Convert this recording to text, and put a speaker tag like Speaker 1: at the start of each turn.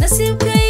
Speaker 1: nasib kayo.